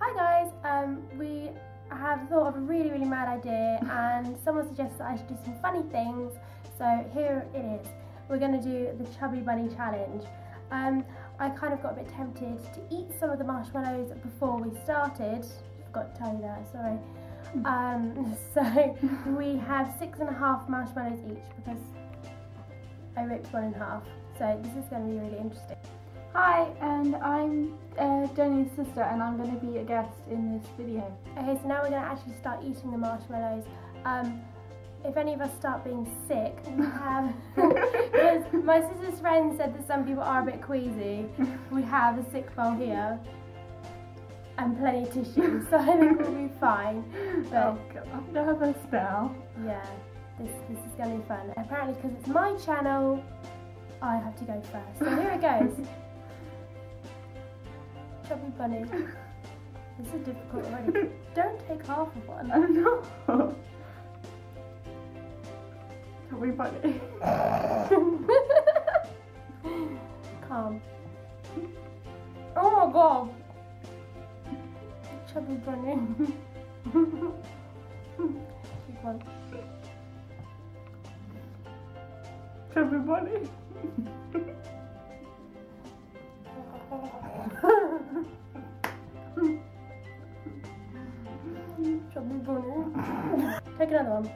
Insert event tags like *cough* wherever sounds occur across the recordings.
Hi guys, um, we have thought of a really, really mad idea *laughs* and someone suggested that I should do some funny things. So here it is. We're going to do the Chubby Bunny Challenge. Um, I kind of got a bit tempted to eat some of the marshmallows before we started. Forgot to tell you that, sorry. Um, *laughs* so we have six and a half marshmallows each because I ripped one in half. So this is going to be really interesting. Hi, and I'm uh, Jennie's sister, and I'm going to be a guest in this video. Okay, so now we're going to actually start eating the marshmallows. Um, if any of us start being sick, we have, *laughs* because my sister's friend said that some people are a bit queasy, we have a sick bowl here and plenty of tissue, *laughs* so I think we'll be fine. But oh, God, I'm nervous now. yeah, this, this is going to be fun. Apparently, because it's my channel, I have to go first. So here it goes. *laughs* Chubby bunny. *laughs* This is difficult already. *laughs* Don't take half of one. *laughs* I know. Chubby bunny. Calm. Oh my god. Chubby bunny. Keep on. Chubby bunny. Take another one.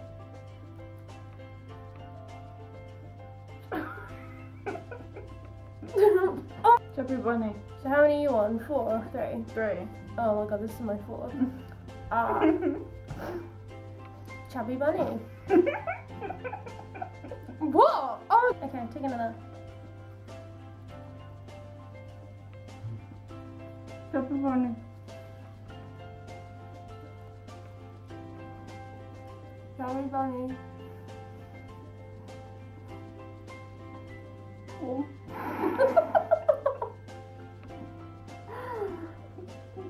*laughs* oh. Chubby bunny. So how many are you on? Four three? Three. Oh my god, this is my fourth. *laughs* Ah. Chubby bunny. *laughs* what? Oh. Okay, take another. Chubby bunny. Chubby bunny. Oh.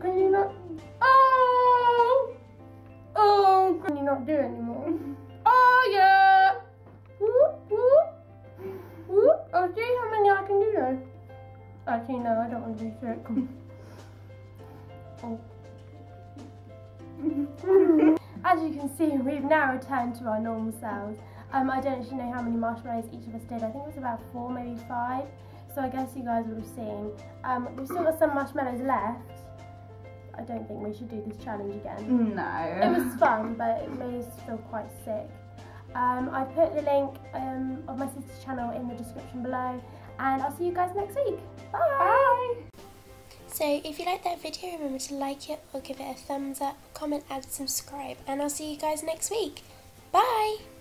Can you not? Oh! Oh! Can you not do anymore? Oh yeah! Whoop, whoop. Whoop. I'll see how many I can do though. Actually, no, I don't want to do trick. oh. As you can see, we've now returned to our normal selves. Um, I don't actually know how many marshmallows each of us did. I think it was about four, maybe five. So I guess you guys will have seen. Um, we've still got some marshmallows left. I don't think we should do this challenge again. No. It was fun, but it made us feel quite sick. Um, I put the link um, of my sister's channel in the description below, and I'll see you guys next week. Bye! Bye. So if you like that video, remember to like it or give it a thumbs up, comment, and subscribe, and I'll see you guys next week. Bye!